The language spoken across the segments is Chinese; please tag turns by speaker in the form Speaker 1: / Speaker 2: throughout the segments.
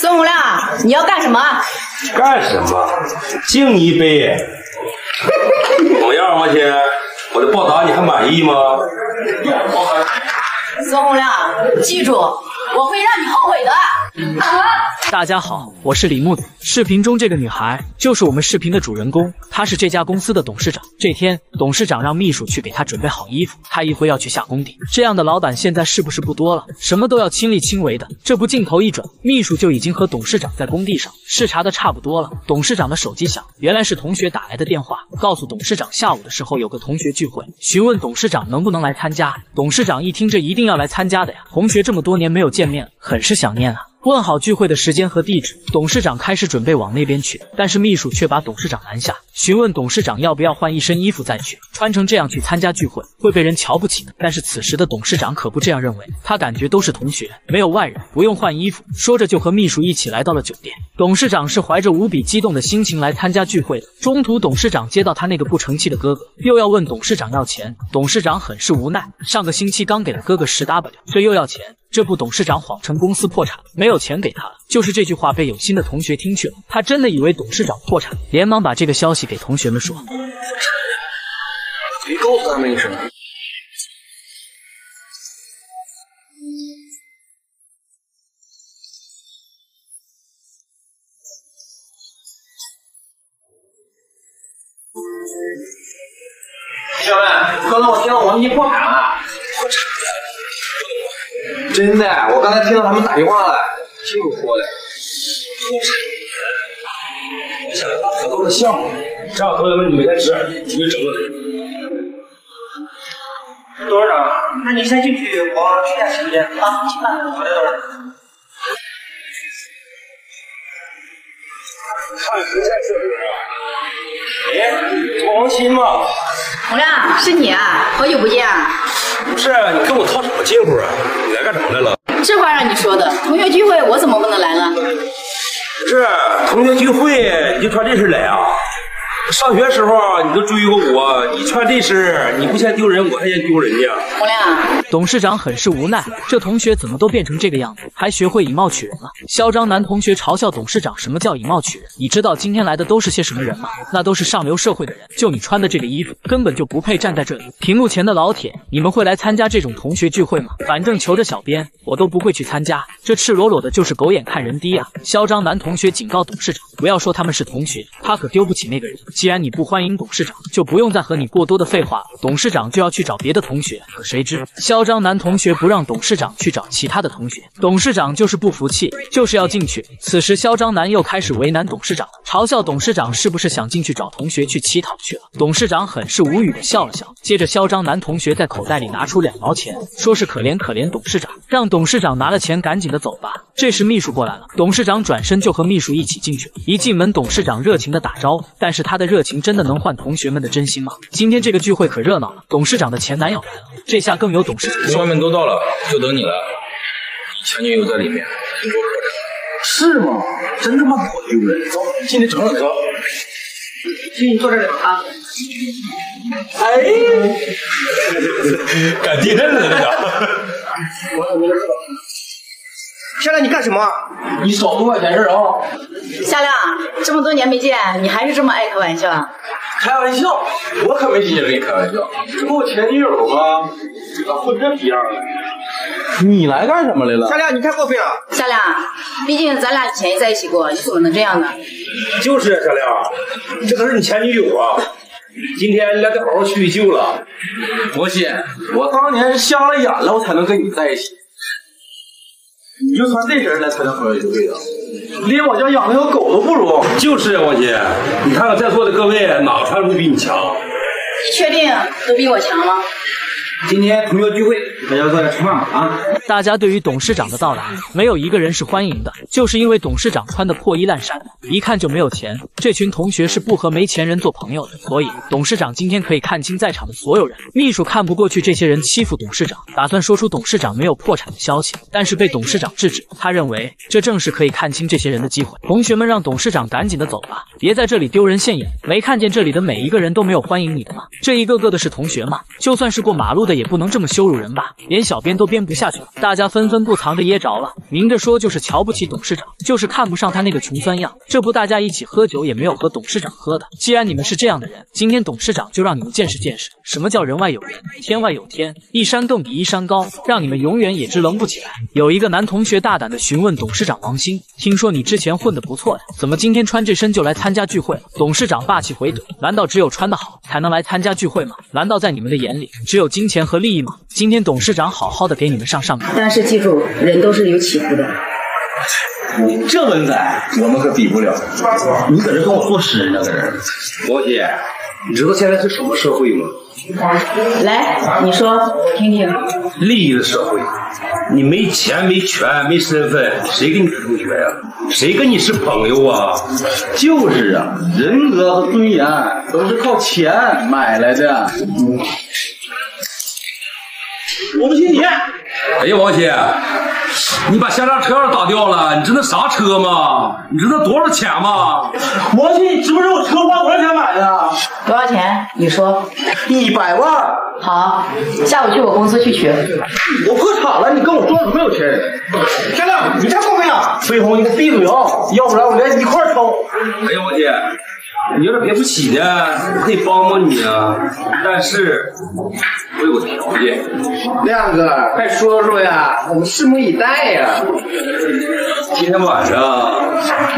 Speaker 1: 孙洪亮，你要干什么？
Speaker 2: 干什么？敬你一杯。怎么样，王姐？我的报答你还满意吗？
Speaker 1: 孙洪亮，记住，我会让你后悔的。
Speaker 3: 大家好，我是李木子。视频中这个女孩就是我们视频的主人公，她是这家公司的董事长。这天，董事长让秘书去给她准备好衣服，她一会要去下工地。这样的老板现在是不是不多了？什么都要亲力亲为的。这不，镜头一转，秘书就已经和董事长在工地上视察的差不多了。董事长的手机响，原来是同学打来的电话，告诉董事长下午的时候有个同学聚会，询问董事长能不能来参加。董事长一听，这一定要来参加的呀！同学这么多年没有见面，很是想念啊。问好聚会的时间和地址，董事长开始准备往那边去，但是秘书却把董事长拦下，询问董事长要不要换一身衣服再去，穿成这样去参加聚会会被人瞧不起的。但是此时的董事长可不这样认为，他感觉都是同学，没有外人，不用换衣服。说着就和秘书一起来到了酒店。董事长是怀着无比激动的心情来参加聚会的。中途，董事长接到他那个不成器的哥哥又要问董事长要钱，董事长很是无奈，上个星期刚给了哥哥十 W，这又要钱。这不，董事长谎称公司破产，没有钱给他了。就是这句话被有心的同学听去了，他真的以为董事长破产，连忙把这个消息给同学们说。
Speaker 4: 没告诉他们一声。
Speaker 5: 才听到他们打电话了，就是说的。
Speaker 2: 我想合作个项目，这样同学们你们先吃，准备整个。
Speaker 5: 董事长，那你先进去，我去下洗手间。
Speaker 1: 啊，去吧。
Speaker 5: 好的，董事长。
Speaker 2: 看不见是不是？哎，王鑫吗？
Speaker 1: 洪亮，是你啊，好久不见啊。
Speaker 2: 不是，你跟我套什么近乎啊？你来干什么来了？
Speaker 1: 这话让你说的，同学聚会我怎么不能来呢？
Speaker 2: 不是，同学聚会你就穿这身来啊？上学时候你都追过我，你穿这身，你不嫌丢人，我还嫌丢人呢。
Speaker 1: 洪亮，
Speaker 3: 董事长很是无奈，这同学怎么都变成这个样子，还学会以貌取人了。嚣张男同学嘲笑董事长：“什么叫以貌取人？你知道今天来的都是些什么人吗？那都是上流社会的人。就你穿的这个衣服，根本就不配站在这里。”屏幕前的老铁，你们会来参加这种同学聚会吗？反正求着小编，我都不会去参加。这赤裸裸的就是狗眼看人低啊！嚣张男同学警告董事长：“不要说他们是同学，他可丢不起那个人。既然你不欢迎董事长，就不用再和你过多的废话了。”董事长就要去找别的同学，可谁知嚣张男同学不让董事长去找其他的同学，董事长就是不服气，就是要进去。此时嚣张男又开始为难董事长了，嘲笑董事长是不是想进去找同学去乞讨去了。董事长很是无语的笑了笑，接着嚣张男同学在口袋里拿出两毛钱，说是可怜可怜董事长，让董事长拿了钱赶紧的走吧。这时秘书过来了，董事长转身就和秘书一起进去了。一进门，董事长热情的打招呼，但是他的热情真的能换同学们的真心吗？今天这个聚会可热闹了，董事长的前男友来了，这下更有董事长。
Speaker 4: 同学们都到了，就等你了。你前女友在里面。
Speaker 5: 是吗？真他妈好丢人！走，进去整整走。请你坐这里啊。哎，
Speaker 2: 赶地震了这个。
Speaker 5: 夏亮，你干什么？你少多管闲事啊！
Speaker 1: 夏亮，这么多年没见，你还是这么爱开玩笑啊？
Speaker 5: 开玩笑，我可没心情跟你开玩笑。这不我前女友吗？咋混这逼样了？你来干什么来了？夏亮，你太过分了！
Speaker 1: 夏亮，毕竟咱俩以前也在一起过，你怎么能这样呢？
Speaker 2: 就是啊，夏亮，这可是你前女友啊！今天你俩得好好叙叙旧了。
Speaker 5: 王鑫，我当年是瞎了眼了，我才能跟你在一起。你就穿这身来参加朋友聚会的，连我家养的条狗都不如。
Speaker 2: 就是啊，王鑫，你看看在座的各位，哪个穿着不比你强？
Speaker 1: 你确定都比我强吗？
Speaker 5: 今天同学聚会，大家过来吃饭吧啊！
Speaker 3: 大家对于董事长的到来，没有一个人是欢迎的，就是因为董事长穿的破衣烂衫，一看就没有钱。这群同学是不和没钱人做朋友的，所以董事长今天可以看清在场的所有人。秘书看不过去这些人欺负董事长，打算说出董事长没有破产的消息，但是被董事长制止。他认为这正是可以看清这些人的机会。同学们让董事长赶紧的走吧，别在这里丢人现眼。没看见这里的每一个人都没有欢迎你的吗？这一个个的是同学吗？就算是过马路。的也不能这么羞辱人吧？连小编都编不下去了，大家纷纷不藏着掖着了，明着说就是瞧不起董事长，就是看不上他那个穷酸样。这不，大家一起喝酒也没有和董事长喝的。既然你们是这样的人，今天董事长就让你们见识见识，什么叫人外有人，天外有天，一山更比一山高，让你们永远也支棱不起来。有一个男同学大胆的询问董事长王鑫：“听说你之前混得不错呀，怎么今天穿这身就来参加聚会了？”董事长霸气回怼：“难道只有穿得好才能来参加聚会吗？难道在你们的眼里只有金钱和利益吗？今天董事长好好的给你们上上课。”
Speaker 1: 但是记住，人都是有起伏的。
Speaker 5: 你这文采我们可比不了。你搁这跟我作诗呢，搁这。
Speaker 2: 王姐，你知道现在是什么社会吗？
Speaker 1: 来，你说我听听。
Speaker 2: 利益的社会，你没钱、没权、没身份，谁跟你是同学呀？谁跟你是朋友啊？
Speaker 5: 就是啊，人格和尊严都是靠钱买来的。我不信你。
Speaker 2: 哎呀，王鑫，你把项链车钥匙打掉了，你知道啥车吗？你知道多少钱吗？
Speaker 5: 王鑫，你知不知道我车花多少钱买的？
Speaker 1: 多少钱？你说。
Speaker 5: 一百万。
Speaker 1: 好，下午去我公司去取。
Speaker 5: 我破产了，你跟我装什么有钱人？天亮，你太过分了！飞鸿，你给我闭嘴啊！要不然我连你一块抽。
Speaker 2: 哎呀，王鑫。你有点赔不起的，我可以帮帮你啊，但是我有个条件。
Speaker 6: 亮哥，快说说呀，我们拭目以待呀。
Speaker 2: 今天晚上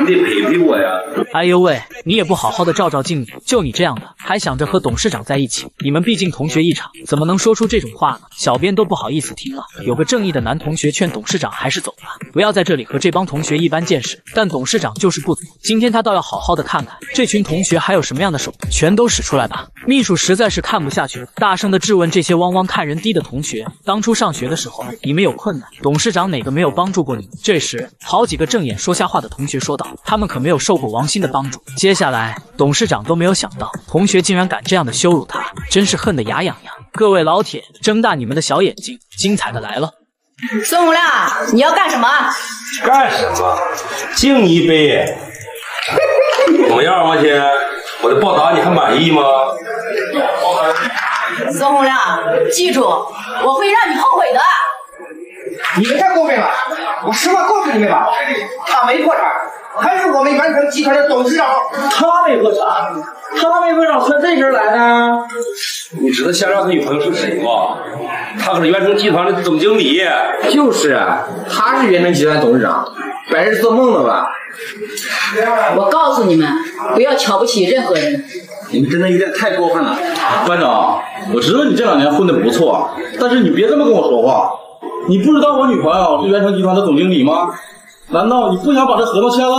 Speaker 2: 你得陪陪我呀。
Speaker 3: 哎呦喂，你也不好好的照照镜子，就你这样的，还想着和董事长在一起？你们毕竟同学一场，怎么能说出这种话呢？小编都不好意思听了。有个正义的男同学劝董事长还是走吧，不要在这里和这帮同学一般见识。但董事长就是不走，今天他倒要好好的看看这群同。学还有什么样的手段，全都使出来吧！秘书实在是看不下去了，大声的质问这些汪汪看人低的同学：当初上学的时候，你们有困难，董事长哪个没有帮助过你？这时，好几个正眼说瞎话的同学说道：“他们可没有受过王鑫的帮助。”接下来，董事长都没有想到，同学竟然敢这样的羞辱他，真是恨得牙痒痒。各位老铁，睁大你们的小眼睛，精彩的来了！
Speaker 1: 孙洪亮，你要干什么？
Speaker 2: 干什么？敬你一杯。怎么样，王姐？我的报答你还满意吗？
Speaker 1: 孙洪亮，记住，我会让你后悔的。
Speaker 6: 你们太过分了！我实话告诉你们吧，他没破产，还是我们元成集团的董事长。
Speaker 5: 他没破产，他没破产穿这身来呢？
Speaker 2: 你知道夏亮他女朋友是谁吗？他可是元成集团的总经理。
Speaker 6: 就是啊，他是元成集团董事长，白日做梦了吧？
Speaker 1: 我告诉你们，不要瞧不起任何人。
Speaker 5: 你们真的有点太过分了，班长。我知道你这两年混的不错，但是你别这么跟我说话。你不知道我女朋友是元成集团的总经理吗？难道你不想把这合同签了？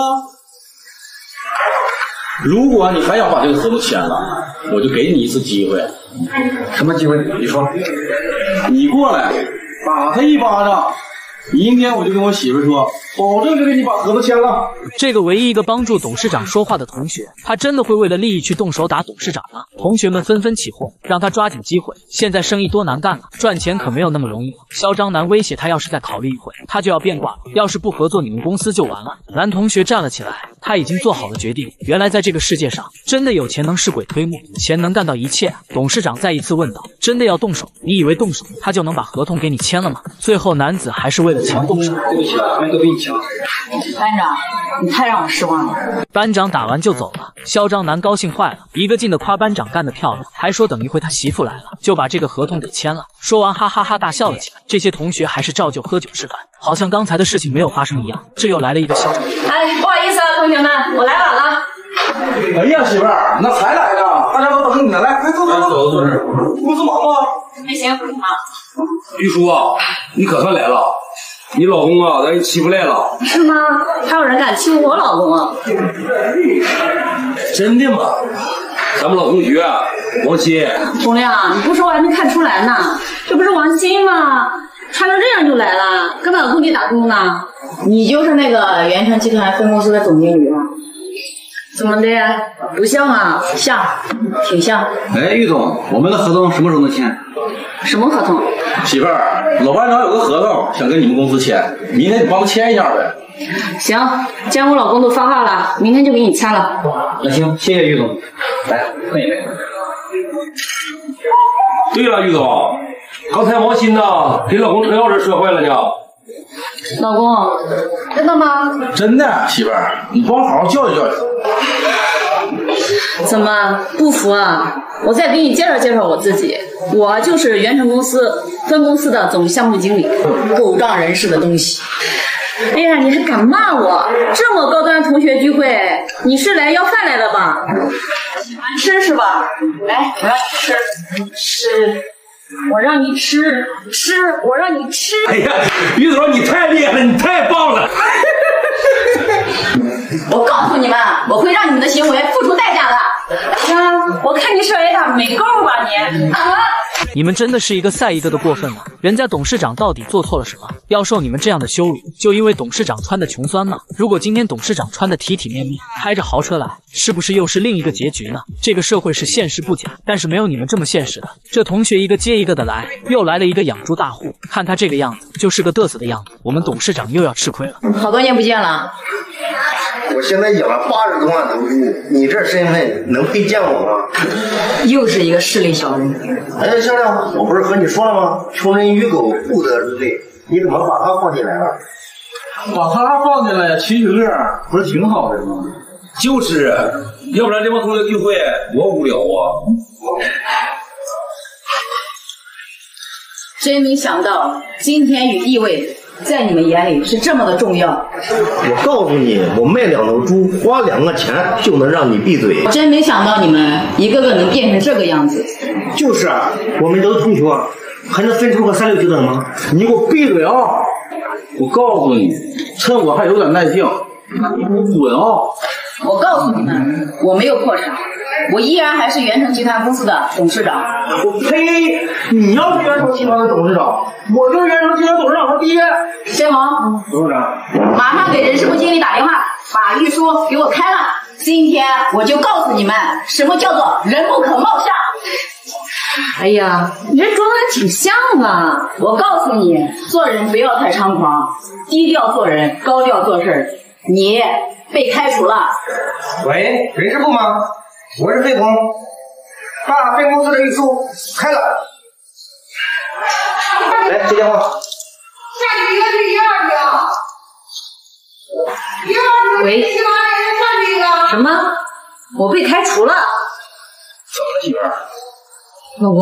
Speaker 5: 如果你还想把这个合同签了，我就给你一次机会。
Speaker 6: 什么机会？你说。
Speaker 5: 你过来，打他一巴掌。明天我就跟我媳妇说，保证就给你把合同签了。
Speaker 3: 这个唯一一个帮助董事长说话的同学，他真的会为了利益去动手打董事长吗？同学们纷纷起哄，让他抓紧机会。现在生意多难干啊，赚钱可没有那么容易。嚣张男威胁他，要是再考虑一会，他就要变卦了。要是不合作，你们公司就完了。男同学站了起来，他已经做好了决定。原来在这个世界上，真的有钱能使鬼推磨，钱能干到一切。董事长再一次问道：“真的要动手？你以为动手他就能把合同给你签了吗？”最后，男子还是为了。钱动手，
Speaker 6: 对不起，他们都比你强。
Speaker 1: 班长，你太让我失望了。
Speaker 3: 班长打完就走了，嚣张男高兴坏了，一个劲的夸班长干得漂亮，还说等一会他媳妇来了就把这个合同给签了。说完哈哈哈大笑了起来。这些同学还是照旧喝酒吃饭，好像刚才的事情没有发生一样。这又来了一个嚣张。
Speaker 1: 思啊，同学们，我来晚了。
Speaker 5: 哎呀，媳妇儿，那才来呢，大家都等你呢，来，快坐坐坐。
Speaker 2: 坐坐这儿。
Speaker 5: 公司忙吗？
Speaker 1: 还行，不忙。
Speaker 2: 玉书啊，你可算来了。你老公啊，让人欺负赖了。
Speaker 1: 是吗？还有人敢欺负我老公啊？
Speaker 2: 真的吗？咱们老同学王鑫。
Speaker 1: 洪亮，你不说我还没看出来呢。这不是王鑫吗？穿成这样就来了，搁哪个工地打工呢？你就是那个元成集团分公司的总经理吗？怎么的？不像啊？像，挺像。
Speaker 5: 哎，玉总，我们的合同什么时候能签？
Speaker 1: 什么合同？
Speaker 5: 媳妇儿，老班长有个合同想跟你们公司签，明天你帮他签一下呗。
Speaker 1: 行，既然我老公都发话了，明天就给你签了。
Speaker 6: 那行，谢谢玉总。来，喝一杯。
Speaker 2: 对了，玉总，刚才王鑫呐给老公车钥匙摔坏了呢。
Speaker 1: 老公，真的吗？
Speaker 5: 真的，媳妇儿，你帮我好好教育教育。
Speaker 1: 怎么不服啊？我再给你介绍介绍我自己，我就是元成公司分公司的总项目经理。狗仗人势的东西！哎呀，你还敢骂我？这么高端同学聚会，你是来要饭来的吧？喜欢吃是吧？来，我让你吃吃，我让你吃吃，我让你吃。
Speaker 2: 哎呀，于总，你太厉害了，你太棒了！
Speaker 1: 我告诉你们，我会让你们的行为付出代价看你是挨打没够吧你？啊！
Speaker 3: 你们真的是一个赛一个的过分吗？人家董事长到底做错了什么，要受你们这样的羞辱？就因为董事长穿的穷酸吗？如果今天董事长穿的体体面面，开着豪车来，是不是又是另一个结局呢？这个社会是现实不假，但是没有你们这么现实的。这同学一个接一个的来，又来了一个养猪大户，看他这个样子，就是个嘚瑟的样子。我们董事长又要吃亏了。
Speaker 1: 好多年不见了。
Speaker 6: 我现在养了八十多万头猪，你这身份能配见我吗？
Speaker 1: 又是一个势利小人。
Speaker 6: 哎，香亮，我不是和你说了吗？穷人与狗不得入内，你怎么把他放进来了？
Speaker 5: 把他放进来取取乐，不是挺好的吗？
Speaker 2: 就是，要不然这帮同学聚会多无聊啊！
Speaker 1: 真没想到，金钱与地位在你们眼里是这么的重要。
Speaker 6: 我告诉你，我卖两头猪，花两个钱就能让你闭嘴。
Speaker 1: 真没想到你们一个个能变成这个样子。
Speaker 6: 就是啊，我们都是同学，还能分出个三六九等吗？
Speaker 5: 你给我闭嘴啊！我告诉你，趁我还有点耐性，你给我滚啊！
Speaker 1: 我告诉你们，我没有破产，我依然还是元成集团公司的董事长。
Speaker 6: 我呸！你要是元成集团的董事长，我就是元成集团董事长他爹。
Speaker 1: 谢红，
Speaker 6: 董事长，
Speaker 1: 马上给人事部经理打电话，把玉书给我开了。今天我就告诉你们，什么叫做人不可貌相。哎呀，你这装的挺像啊！我告诉你，做人不要太猖狂，低调做人，高调做事。你被开除了。
Speaker 6: 喂，人事部吗？我是费鹏，把分公司的秘书开了。来接电话。
Speaker 7: 下去一个是一二
Speaker 1: 喂。什么？我被开除了？
Speaker 5: 怎么了，媳妇儿？
Speaker 1: 老公，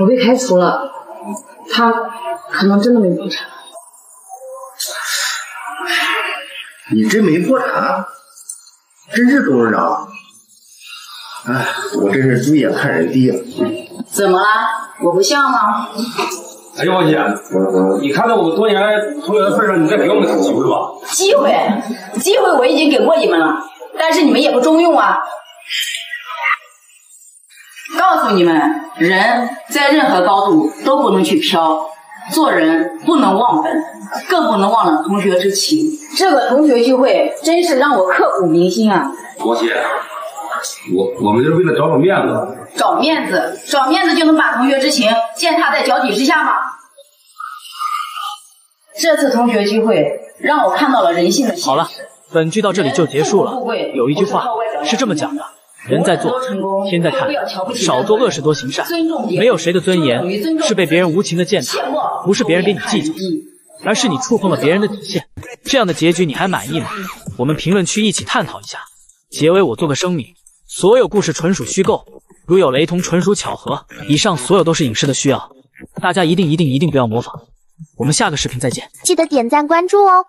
Speaker 1: 我被开除了。他可能真的没破产。
Speaker 6: 你真没破产？真是董事长？哎，我真是猪眼看人低啊！
Speaker 1: 怎么了？我不像吗？
Speaker 2: 哎呦我姐，你看在我们多年同学的份上，你再给我们点机会吧。
Speaker 1: 机会，机会我已经给过你们了，但是你们也不中用啊。告诉你们，人在任何高度都不能去飘，做人不能忘本，更不能忘了同学之情。这个同学聚会真是让我刻骨铭心啊！
Speaker 2: 罗姐，我我们就是为了找找面子。
Speaker 1: 找面子，找面子就能把同学之情践踏在脚底之下吗？这次同学聚会让我看到了人性的。
Speaker 3: 好了，本剧到这里就结束了。有一句话是这么讲的：人在做，天在看，少做恶事多行善。没有谁的尊严是被别人无情的践踏，不是别人给你计较，而是你触碰了别人的底线。这样的结局你还满意吗？我们评论区一起探讨一下。结尾我做个声明：所有故事纯属虚构，如有雷同，纯属巧合。以上所有都是影视的需要，大家一定一定一定不要模仿。我们下个视频再见。
Speaker 8: 记得点赞关注哦。